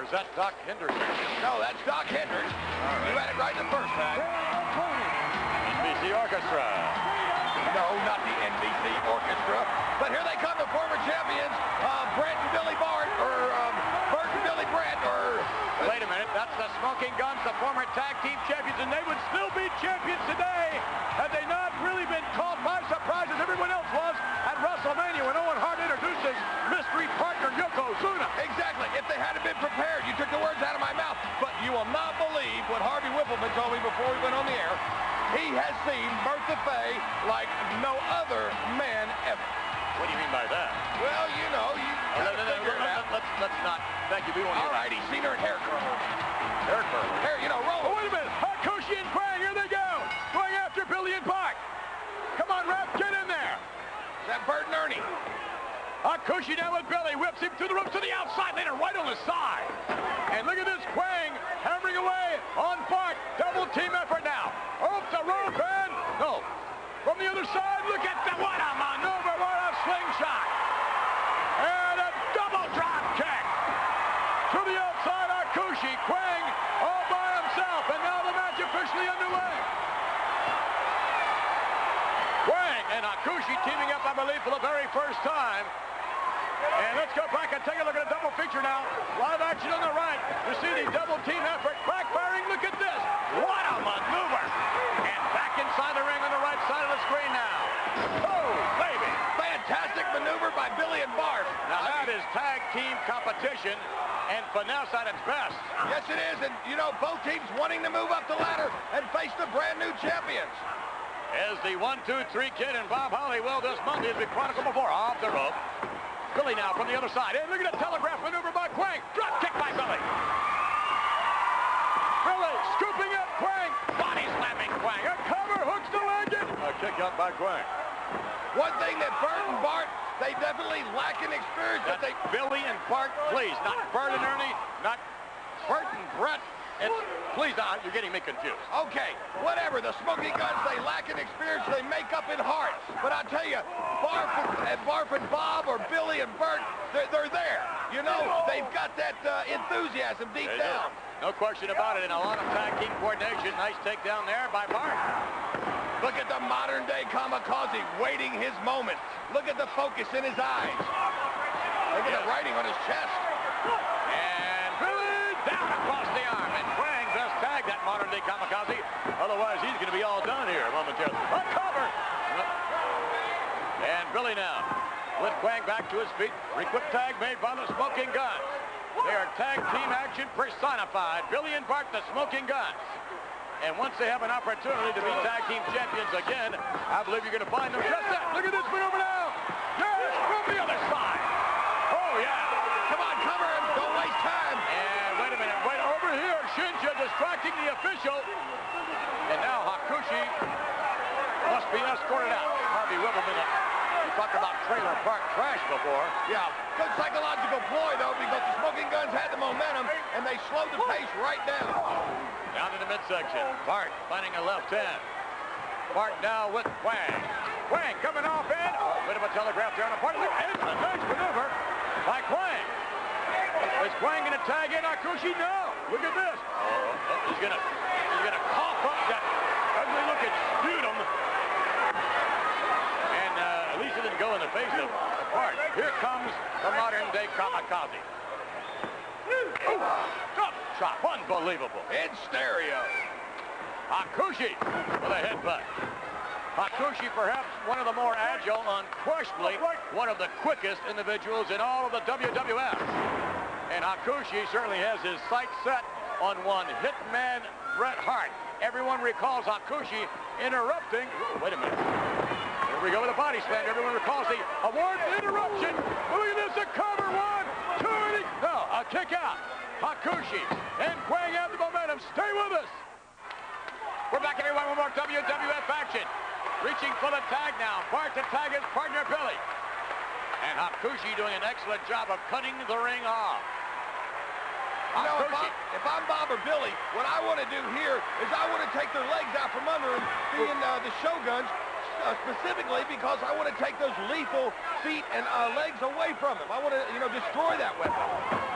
or is that Doc Henderson? No, that's Doc Hendrix. You had it right in the first tag. NBC Orchestra. No, not the NBC Orchestra. But here they come, the former champions, uh, Brent and Billy Bart, or um, Bert and Billy Brent, or... Wait a minute, that's the Smoking Gunns, the former tag team champions, and they would still be champions today had they not really been caught by surprise as everyone else was at WrestleMania when Owen Hart introduced his mystery partner, Yokozuna. Exactly. If they hadn't been prepared, you took the words out of my mouth. But you will not believe what Harvey Wippleman told me before we went on the air. He has seen Bertha Faye like no other man ever. What do you mean by that? Well, you know, you Oh, gotta no, no, no, figure let, out. let's, let's not. Thank you. We won't All hear right, he's seen her in hair curlers. Hair curler. Hair, you know, Oh, roll. wait a minute. Hakushi and Kwang, here they go. Going after Billy and Bart. Come on, Ref, get in there. Is that Bert and Ernie? Hakushi down with Billy, whips him through the ropes to the outside, later right on the side. And look at this Kwang hammering away on Bart. Double team effort now. Off the rope and, no. From the other side, look at the, what a maneuver, what a slingshot. And a double drop kick. To the outside, Hakushi, Kwang all by himself. And now the match officially underway. Kwang and Hakushi teaming up, I for the very first time. And let's go back and take a look at a double feature now. Live action on the right. You see the double team effort backfiring. Look at this. What a maneuver. And back inside the ring on the right side of the screen now. Oh, baby. Fantastic maneuver by Billy and Barf. Now that is tag team competition and finesse at its best. Yes, it is. And, you know, both teams wanting to move up the ladder and face the brand new champions. As the one, two, three kid and Bob Holly will this Monday as we chronicled before. Off the rope. Billy now from the other side. And look at that telegraph maneuver by Kwang. Drop kick by Billy. Billy scooping up Kwang. Body slamming Kwang. A cover hooks the leg in. A kick out by Kwang. One thing that Bert and Bart, they definitely lack in experience, but That's they... Billy and Bart, please. Not Bert and Ernie. Not Bert and Brett. It's, please, uh, you're getting me confused. Okay, whatever. The Smoking Gunns, they lack in experience. They make up in heart. But I tell you, Barf and, Barf and Bob or Billy and Bert, they're, they're there. You know, they've got that uh, enthusiasm deep They do. down. No question about it. And a lot of tag team coordination. Nice takedown there by Barf. Look at the modern day kamikaze waiting his moment. Look at the focus in his eyes. Look at the writing on his chest. And Billy down across the arm. And Kwang just tagged that modern day kamikaze. Otherwise, he's going to be all done here momentarily. A cover. And Billy now with Kwang back to his feet. Requip tag made by the Smoking Gunns. They are tag team action personified. Billy and Bart, the Smoking Gunns. And once they have an opportunity to be tag team champions again, I believe you're going to find them just that. Look at this maneuver now. Yes, from the other side. Oh, yeah. Come on, cover him. Don't waste time. And wait a minute, wait over here. Shinja distracting the official. And now Hakushi must be escorted out. Harvey Wippleman, uh, we talked about trailer park trash before. Yeah, good psychological ploy, though, because the Smoking Gunns had the momentum, and they slowed the pace right down. Down to the midsection. Bart finding a left hand. Bart now with Kwang. Kwang coming off in. Oh, bit of a telegraph there on the part of the and a nice maneuver by Kwang. Is Kwang going to tag in Hakushi? No. Look at this. Oh, oh, he's going to he's going to cough up that ugly looking sputum. And uh, at least it didn't go in the face of Bart. Here comes the modern day kamikaze. Drop shot. Unbelievable. In stereo. Hakushi with a headbutt. Hakushi perhaps one of the more agile, unquestionably one of the quickest individuals in all of the WWF. And Hakushi certainly has his sights set on one hitman Bret Hart. Everyone recalls Hakushi interrupting. Wait a minute. Here we go with a body slam. Everyone recalls the award interruption. Look at this, a cover. One, two, and no, a kick out. Hakushi and Kwang have the momentum. Stay with us. We're back, everyone, with more WWF action. Reaching for the tag now. Bart to tag his partner, Billy. And Hakushi doing an excellent job of cutting the ring off. You know, if, Hakushi. I, if I'm Bob or Billy, what I want to do here is I want to take their legs out from under them, being uh, the Shoguns, uh, specifically because I want to take those lethal feet and uh, legs away from him. I want to, you know, destroy that weapon.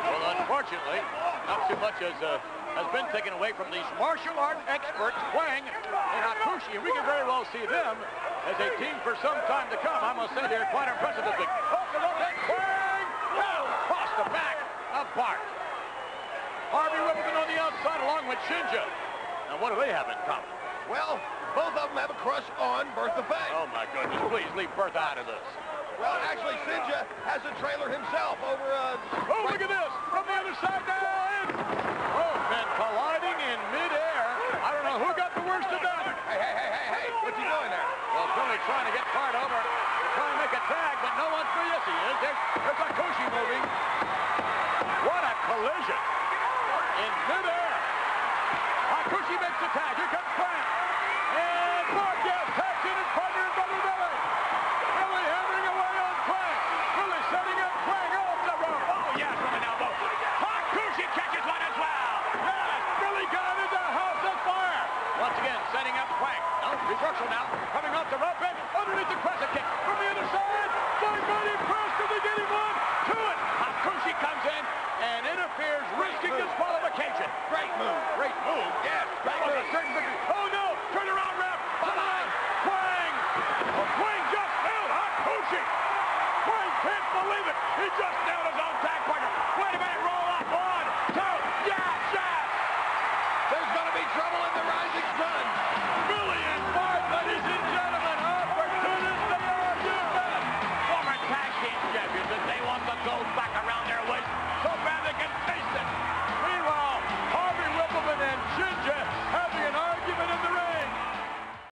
Well, unfortunately, not too much as uh, has been taken away from these martial art experts, Kwang and Hakushi. And we can very well see them as a team for some time to come. I must say they're quite impressive this week. Look at Kwang! Oh, across the back of Bart. Harvey Wimbledon on the outside along with Shinja. Now, what do they have in common? Well, both have a crush on Bertha Faye. Oh, my goodness. Please leave Bertha out of this. Well, actually, Shinja has a trailer himself over... Uh, oh, look at this. From the other side now. In. Oh, men colliding in midair. I don't know who got the worst of that. Hey, hey, hey, hey, hey. What's he doing there? Well, Billy trying to get Bart over trying to make a tag, but no one's free. Yes, he is. There's, there's Hakushi moving. What a collision in midair. Hakushi makes the tag. Here comes Grant. And away on setting up off the rope. Oh, yes, from an elbow. Hakushi catches one as well. Billy got the house of fire. Once again, setting up Kwang. No, reversal now. Coming off the rope and underneath the crescent kick. From the other side, one? It. Hakushi comes in and interferes, risking disqualification. Great move. Great move. Yes. That was a certain victory. it. He just nailed his own tag partner. Wait a minute, roll up. One, two, yes, yes. There's going to be trouble in the rising sun. Millions.